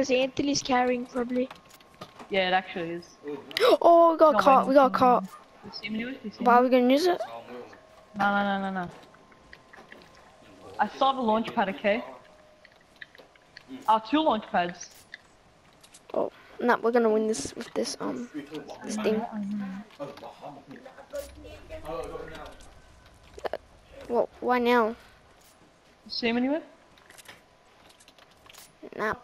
Because Anthony's carrying probably. Yeah, it actually is. Oh, we got No, caught. We got caught. You see me do it? You see Why are we gonna use it? No, no, no, no, no. I still have a launch pad, okay? Ah, two launch pads. Oh, nah, we're gonna win this with this um this thing. Well, why now? See him anywhere? Nah.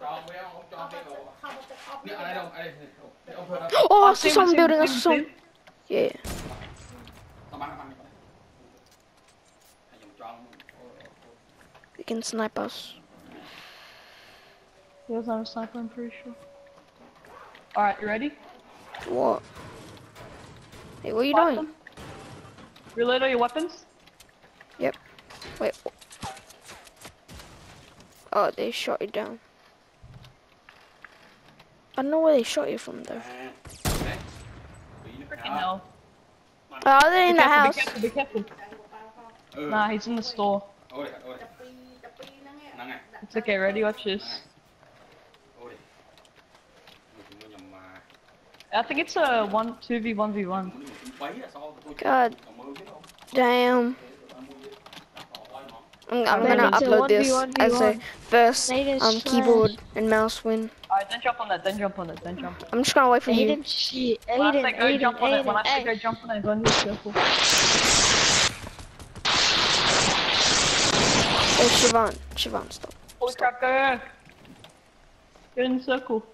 Oh, oh I see building. I see. Yeah. You can snipe us. you're on a sniper, I'm pretty sure. Alright, you ready? What? Hey, what are you Spot doing? Them? Reload all your weapons? Yep. Wait, Oh, they shot you down. I don't know where they shot you from though. Freaking hell. Oh, they in be the careful, house. Be careful, be careful. Nah, he's in the store. It's okay, ready? Watch this. I think it's a 1 2v1v1. God damn. I'm, I'm gonna upload this 1v1v1. as a first Nathan's um trash. keyboard and mouse win. Alright, don't jump on that, don't jump on that, don't jump. I'm just gonna wait for you. Aiden, shit. When I Aiden, say go Aiden, jump on it, when I Aiden. say go jump on it, go and be careful. Oh, Siobhan. Siobhan, stop. Holy crap, go! Get in the circle.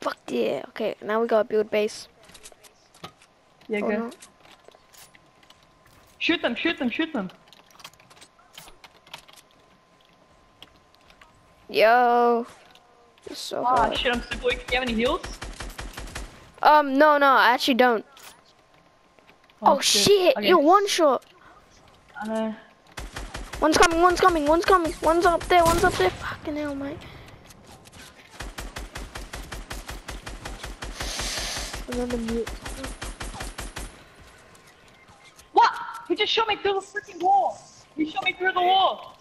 Fuck yeah. Okay, now we gotta build base. Yeah, Oh, go. no. Shoot them, shoot them, shoot them. Yo. It's so Ah, hard. shit, I'm super weak. Do you have any heals? Um, no, no, I actually don't. Oh, shit, Okay. you're one shot. I know. One's coming, one's coming, one's coming. One's up there, one's up there. Fucking hell, mate. Remember mute. He just shot me through the freaking wall. He shot me through the wall.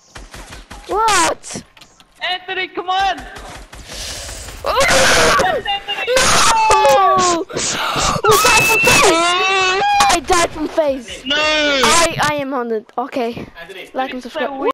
What? Anthony, come on. Oh! Yes, Anthony. We died from face! I died from face. No. I I am on the okay. Anthony Like and subscribe. weird.